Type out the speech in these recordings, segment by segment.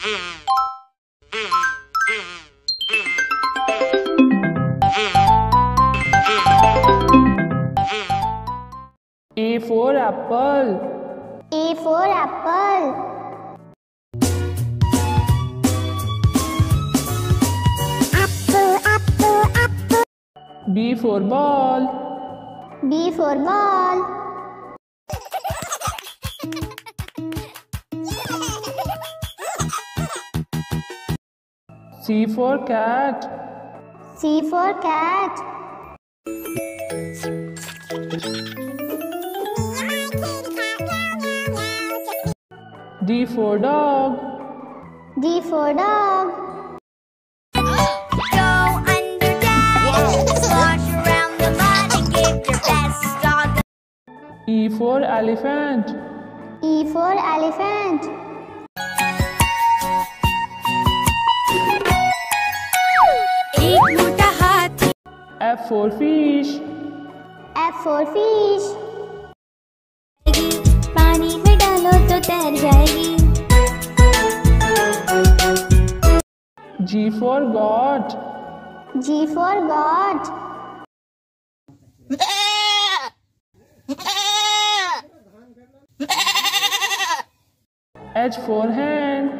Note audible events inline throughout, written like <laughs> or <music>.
A for apple. A for apple. Apple, apple, apple. B for ball. B for ball. C for cat. C for cat. D for dog. D for dog. Go under daddy. Slosh around the mud and give your best dog E for elephant. E for elephant. F for fish. F for fish. पानी में डालो तो तैर जाएगी G for goat. G for God. H for hen.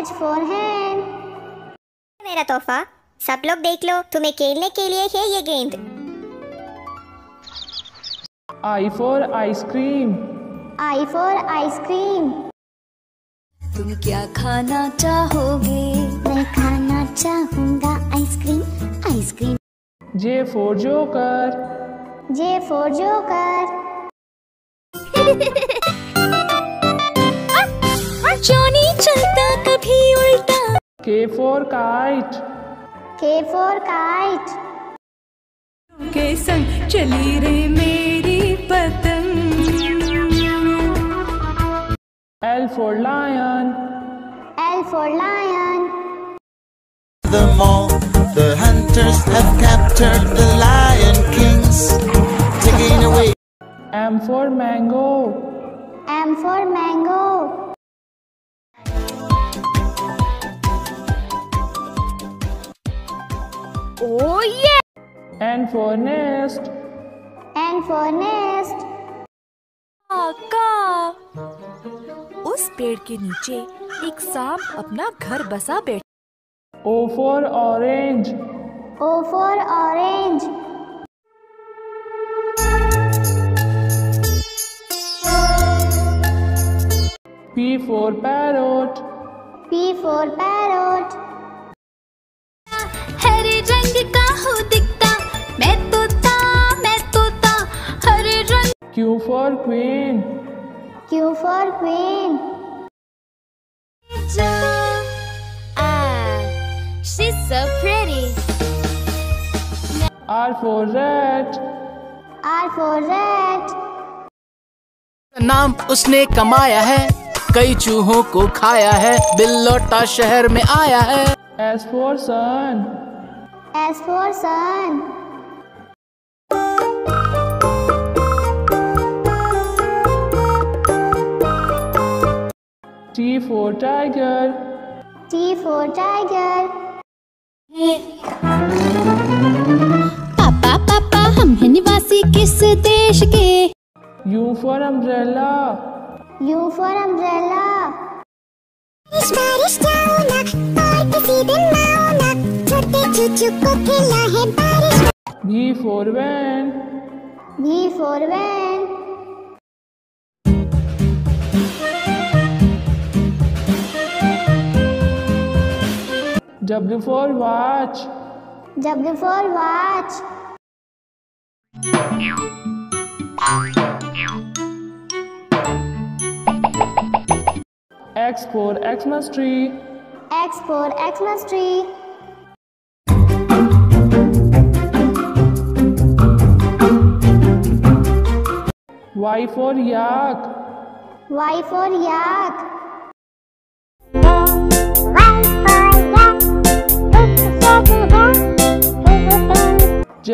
H for hen. मेरा तोहफा सब लोग देख लो तुम्हें खेलने के लिए है ये गेंद I for ice cream I I ice cream तुम क्या खाना चाहोगे मैं खाना चाहूँगा ice cream ice cream J for joker. J for joker. <laughs> Johnny चलता कभी उल्टा के for kite. K for kite. के संग चली रे मेरी पतंग L for lion. L for lion. the mall. The hunters have captured the lion kings, taking away M for mango. M for mango. Oh yeah! And for nest. And for nest. आका उस पेड़ के नीचे एक सांप अपना घर बसा बैठ O for orange O for orange P for parrot P for parrot Q for queen Q for queen R for rat R for rat नाम उसने कमाया है कई चूहों को खाया है बिल्लोटा शहर में आया है S for son S for son T for tiger. T for tiger. पापा पापा हम हैं निवासी किस देश के U for umbrella. U for umbrella. बारिश जाओ ना और किसी दिन आओ ना छोटे चूचू को खिला है बारिश V for van. V for van. W for watch. W for watch. X for Xmas tree. X for Xmas tree. Y for yak. Y for yak.